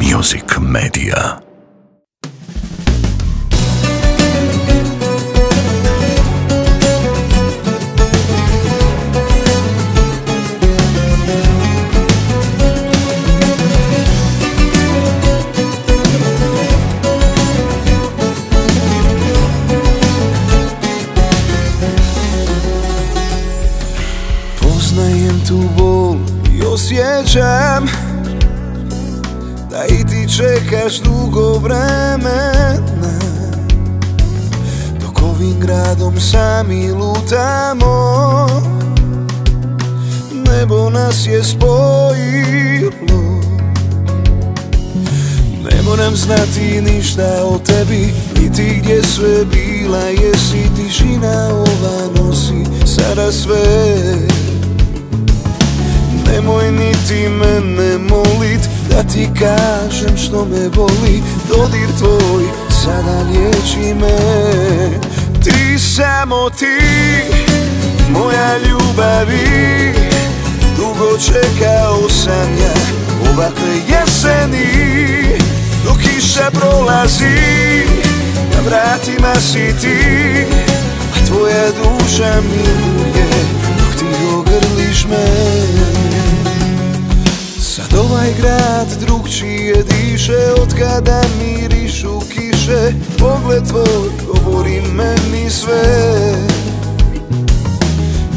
Music Media. Poznajem bol i osjećam Da i ti čekaš dugo vremena. Dok ovim gradom sami lutamo. Nebo nas je spojilo. Ne moram znati ništa o tebi Niti gdje sve bila Jesi tišina ova nosi Sada sve. Nemoj niti mene molit Da ti kažem što me boli Dodir tvoj sada liječi me. Ti samo ti Moja ljubavi Dugo čekao sam ja. Ovakve jeseni Dok kiša prolazi Na vratima si ti A tvoja duša miluje Dok ti ogrliš me diše Od kada mirišu kiše. Pogled tvoj govori meni sve.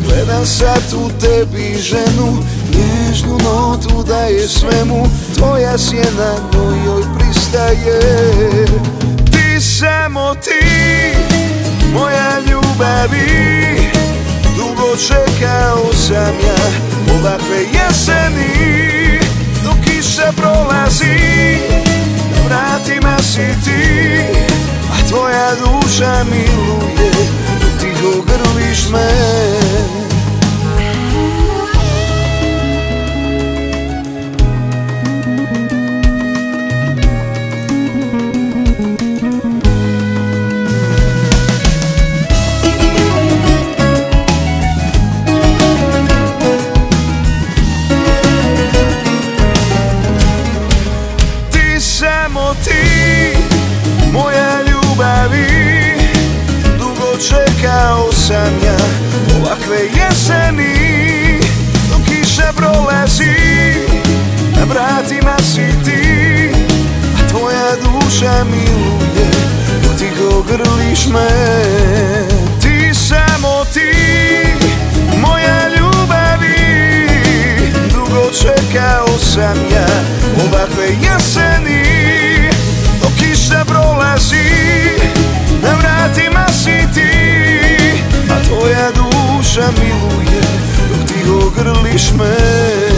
Gledam sad u tebi ženu Nježnu notu daje svemu. Tvoja sjena mojoj pristaje. Ti samo ti Moja ljubavi. Dugo čekao sam ja Ovakve jeseni duša miluje ti grliš me. Ti samo ti Moja ljubavi Dugo čekao sam ja Ovakve jeseni Dok kiša prolazi Na vratima si ti A tvoja duša miluje Dok ti grliš me. Ti samo ti Moja ljubavi Dugo čekao sam ja duša miluje Dok ti ogrliš me